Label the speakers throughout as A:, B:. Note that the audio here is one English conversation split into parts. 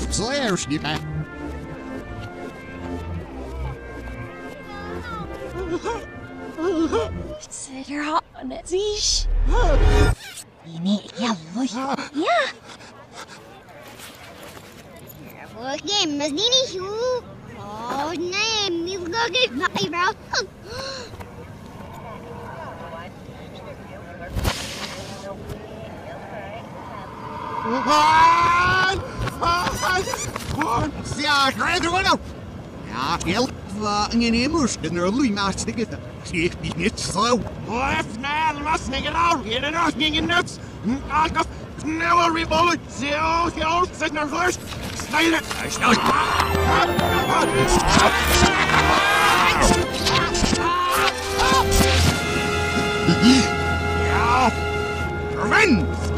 A: Slash, you know.
B: Zieś. Ini ya boy. Ya.
C: Oke, mas dini shu. Oh, nee, mi vlogger, my bro.
A: Juan! Wel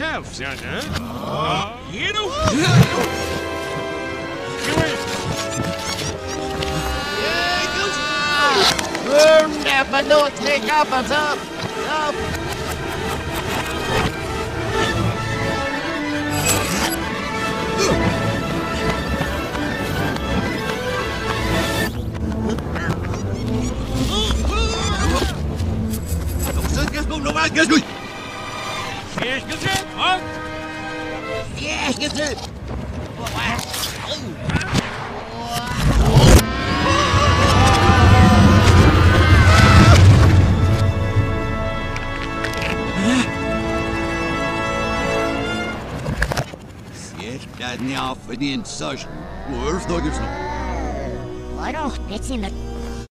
D: Åh, tjafs, ja, ne? Hier du?
A: Never know take up and up. Up. No más,
D: gezet.
A: Yeah, get it. Yes, that now for the insertion. Where's the gives no?